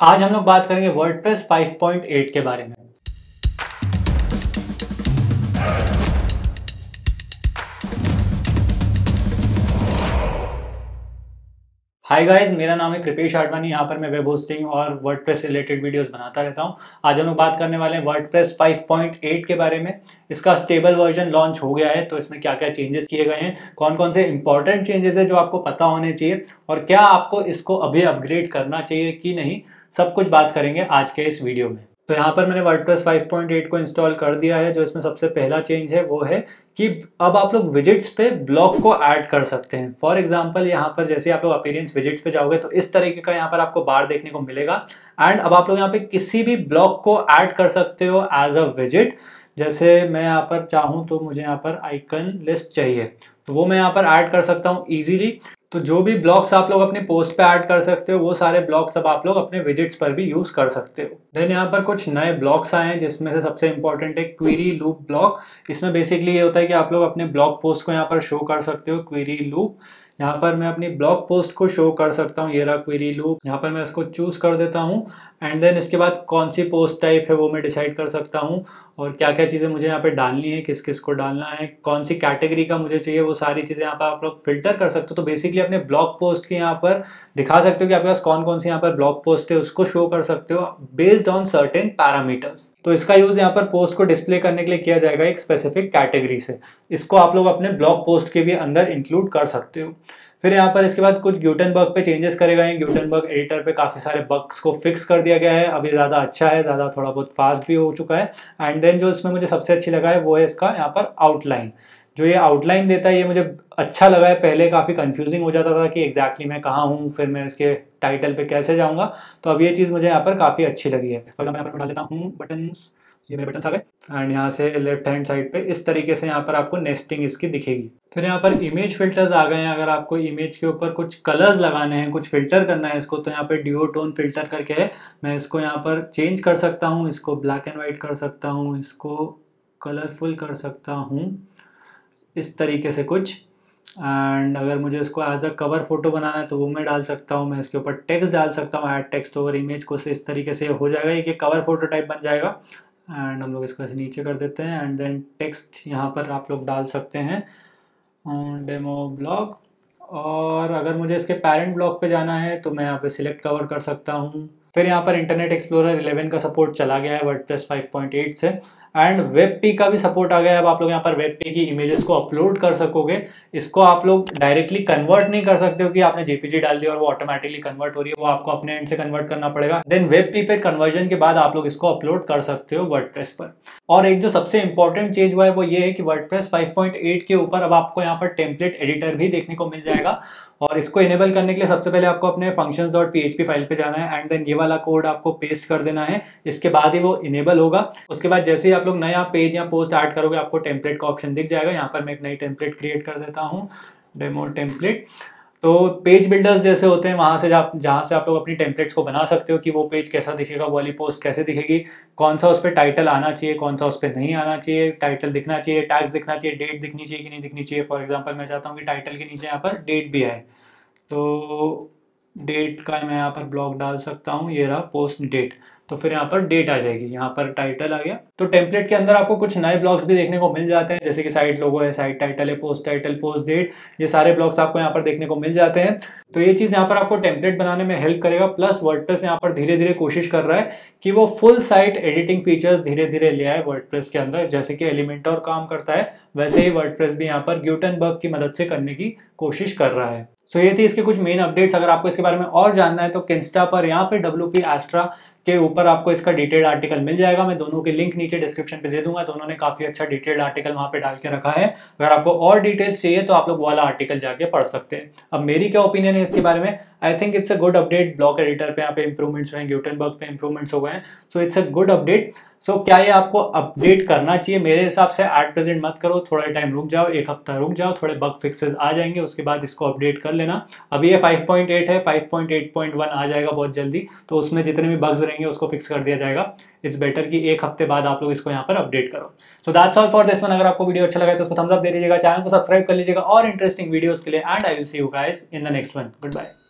आज हम लोग बात करेंगे वर्डप्रेस 5.8 के बारे में। हाय गाइस मेरा नाम है कृपेश आडवाणी, यहाँ पर मैं वेब होस्टिंग और वर्डप्रेस रिलेटेड वीडियोस बनाता रहता हूँ। आज हम लोग बात करने वाले हैं वर्डप्रेस 5.8 के बारे में। इसका स्टेबल वर्जन लॉन्च हो गया है तो इसमें क्या क्या चेंजेस किए गए हैं कौन कौन से इंपॉर्टेंट चेंजेस है जो आपको पता होने चाहिए, और क्या आपको इसको अभी अपग्रेड करना चाहिए कि नहीं सब कुछ बात करेंगे आज के इस वीडियो में। तो यहाँ पर मैंने वर्डप्रेस 5.8 को इंस्टॉल कर दिया है, जो इसमें सबसे पहला चेंज है वो है कि अब आप लोग विजिट्स पे ब्लॉक को ऐड कर सकते हैं। फॉर एग्जांपल यहाँ पर जैसे आप लोग अपीरियंस विजिट्स पे जाओगे तो इस तरीके का यहाँ पर आपको बार देखने को मिलेगा। एंड अब आप लोग यहाँ पे किसी भी ब्लॉक को ऐड कर सकते हो एज अ विज़िट जैसे मैं यहाँ पर चाहूँ तो मुझे यहाँ पर आइकन लिस्ट चाहिए। तो वो मैं यहाँ पर ऐड कर सकता हूँ ईजिली तो जो भी ब्लॉक्स आप लोग अपने पोस्ट पे ऐड कर सकते हो, वो सारे ब्लॉक्स अब आप लोग अपने विजिट्स पर भी यूज़ कर सकते हो। देन यहाँ पर कुछ नए ब्लॉक्स आए हैं, जिसमें से सबसे इंपॉर्टेंट है क्वेरी लूप ब्लॉक इसमें बेसिकली ये होता है कि आप लोग अपने ब्लॉग पोस्ट को यहाँ पर शो कर सकते हो क्वेरी लूप यहाँ पर मैं अपनी ब्लॉग पोस्ट को शो कर सकता हूँ, ये रहा क्वेरी लूप यहाँ पर मैं इसको चूज़ कर देता हूँ एंड देन इसके बाद कौन सी पोस्ट टाइप है वो मैं डिसाइड कर सकता हूँ, और क्या क्या चीज़ें मुझे यहाँ पे डालनी है किस किस को डालना है, कौन सी कैटेगरी का मुझे चाहिए, वो सारी चीज़ें यहाँ पर आप लोग फ़िल्टर कर सकते हो। तो बेसिकली अपने ब्लॉग पोस्ट के यहाँ पर दिखा सकते हो कि आपके पास कौन कौन सी यहाँ पर ब्लॉग पोस्ट है उसको शो कर सकते हो बेस्ड ऑन सर्टेन पैरामीटर्स तो इसका यूज़ यहाँ पर पोस्ट को डिस्प्ले करने के लिए किया जाएगा एक स्पेसिफिक कैटेगरी से। इसको आप लोग अपने ब्लॉग पोस्ट के भी अंदर इंक्लूड कर सकते हो। फिर यहाँ पर इसके बाद कुछ ग्यूटनबर्ग पे चेंजेस करे गए हैं। ग्यूटनबर्ग एडिटर पे काफ़ी सारे बग्स को फिक्स कर दिया गया है। अभी ज़्यादा अच्छा है, ज़्यादा थोड़ा बहुत फास्ट भी हो चुका है। एंड देन जो इसमें मुझे सबसे अच्छी लगा है, वो है इसका यहाँ पर आउटलाइन जो ये आउटलाइन देता है, ये मुझे अच्छा लगा है। पहले काफ़ी कंफ्यूजिंग हो जाता था कि एग्जैक्टली exactly मैं कहाँ हूँ, फिर मैं इसके टाइटल पे कैसे जाऊँगा। तो अब ये चीज़ मुझे यहाँ पर काफ़ी अच्छी लगी है। मैं यहाँ पर डाल देता हूँ। बटन्स ये मेरे बटन आ गए। एंड यहाँ से लेफ़्ट हैंड साइड पे इस तरीके से यहाँ पर आपको नेस्टिंग इसकी दिखेगी। फिर यहाँ पर इमेज फिल्टर्स आ गए हैं। अगर आपको इमेज के ऊपर कुछ कलर्स लगाने हैं, कुछ फ़िल्टर करना है इसको तो यहाँ पर डिओ टोन फ़िल्टर करके है मैं इसको यहाँ पर चेंज कर सकता हूँ, इसको ब्लैक एंड वाइट कर सकता हूँ, इसको कलरफुल कर सकता हूँ, इस तरीके से कुछ। एंड अगर मुझे इसको एज अ कवर फ़ोटो बनाना है तो वो मैं डाल सकता हूँ, मैं इसके ऊपर टेक्स्ट डाल सकता हूँ ऐड टेक्स्ट ओवर इमेज को से इस तरीके से हो जाएगा ये कि कवर फ़ोटो टाइप बन जाएगा। एंड हम लोग इसको ऐसे नीचे कर देते हैं एंड देन टेक्स्ट यहाँ पर आप लोग डाल सकते हैं डेमो ब्लॉग और अगर मुझे इसके पेरेंट ब्लॉग पे जाना है तो मैं यहाँ पे सिलेक्ट कवर कर सकता हूँ। फिर यहाँ पर इंटरनेट एक्सप्लोरर 11 का सपोर्ट चला गया है वर्ड प्लस 5.8 से। एंड वेब पी का भी सपोर्ट आ गया अब आप लोग यहाँ पर वेब पी की इमेजेस को अपलोड कर सकोगे। इसको आप लोग डायरेक्टली कन्वर्ट नहीं कर सकते हो कि आपने जेपीजी डाल दिया और वो ऑटोमेटिकली कन्वर्ट हो रही है। वो आपको अपने एंड से कन्वर्ट करना पड़ेगा। देन वेब पी पे कन्वर्जन के बाद आप लोग इसको अपलोड कर सकते हो वर्डप्रेस पर। और एक जो सबसे इंपॉर्टेंट चेंज हुआ है, वो ये है कि वर्डप्रेस 5.8 के ऊपर अब आपको यहाँ पर टेम्पलेट एडिटर भी देखने को मिल जाएगा। और इसको इनेबल करने के लिए सबसे पहले आपको अपने फ़ंक्शन डॉट पी फ़ाइल पे जाना है एंड देन ये वाला कोड आपको पेस्ट कर देना है। इसके बाद ही वो इनेबल होगा। उसके बाद जैसे ही आप लोग नया पेज या पोस्ट ऐड करोगे, आपको टेम्पलेट का ऑप्शन दिख जाएगा। यहाँ पर मैं एक नई टेम्पलेट क्रिएट कर देता हूँ। डेमो टेम्पलेट तो पेज बिल्डर्स जैसे होते हैं, वहाँ से आप जहाँ से आप लोग अपनी टेम्पलेट्स को बना सकते हो कि वो पेज कैसा दिखेगा, वो वाली पोस्ट कैसे दिखेगी, कौन सा उस पर टाइटल आना चाहिए, कौन सा उस पर नहीं आना चाहिए टाइटल दिखना चाहिए टैग्स दिखना चाहिए डेट दिखनी चाहिए कि नहीं दिखनी चाहिए। फॉर एग्ज़ाम्पल मैं चाहता हूँ कि टाइटल के नीचे यहाँ पर डेट भी आए। तो डेट का मैं यहाँ पर ब्लॉग डाल सकता हूँ, ये रहा पोस्ट डेट तो फिर यहाँ पर डेट आ जाएगी। यहाँ पर टाइटल आ गया। तो टेम्पलेट के अंदर आपको कुछ नए ब्लॉग्स भी देखने को मिल जाते हैं, जैसे कि साइट लोगो है साइट टाइटल है पोस्ट टाइटल पोस्ट डेट ये सारे ब्लॉग्स आपको यहाँ पर देखने को मिल जाते हैं। तो ये चीज़ यहाँ पर आपको टेम्पलेट बनाने में हेल्प करेगा प्लस वर्डप्रेस यहाँ पर धीरे धीरे कोशिश कर रहा है कि वो फुल साइट एडिटिंग फीचर्स धीरे धीरे ले आए वर्डप्रेस के अंदर, जैसे कि एलिमेंटर काम करता है, वैसे ही वर्डप्रेस भी यहाँ पर ग्यूटनबर्ग की मदद से करने की कोशिश कर रहा है। सो ये थी इसके कुछ मेन अपडेट्स अगर आपको इसके बारे में और जानना है तो किंस्टा पर यहाँ पे डब्ल्यू पी एस्ट्रा के ऊपर आपको इसका डिटेल्ड आर्टिकल मिल जाएगा। मैं दोनों के लिंक नीचे डिस्क्रिप्शन पे दे दूँगा। दोनों ने काफ़ी अच्छा डिटेल्ड आर्टिकल वहाँ पे डाल के रखा है। अगर आपको और डिटेल्स चाहिए तो आप लोग वाला आर्टिकल जाके पढ़ सकते हैं। अब मेरी क्या ओपिनियन है इसके बारे में? I think it's a good update block editor पे यहाँ पे इंप्रूवमेंट्स हुए ग्यूटनबर्ग पे इंप्रूवमेंट्स हो गए हैं। So it's a good update so so, क्या ये आपको अपडेट करना चाहिए? मेरे हिसाब से एट प्रेजेंट मत करो थोड़ा टाइम रुक जाओ एक हफ़्ता रुक जाओ थोड़े बग फिक्सेस आ जाएँगे उसके बाद इसको अपडेट कर लेना। अभी ये 5.8 है 5.8.1 आ जाएगा बहुत जल्दी तो उसमें जितने भी बग्स रहेंगे उसको फिक्स कर दिया जाएगा। इट्स बेटर कि एक हफ़्ते बाद आप लोग इसको यहाँ पर अपडेट करो। So that's all for this one अगर आपको वीडियो अच्छा लगा तो उसको थम्स अप दे दीजिएगा चैनल को सब्सक्राइब कर लीजिएगा और इंटरेस्टिंग वीडियोस के लिए and I will see you guys in the next one goodbye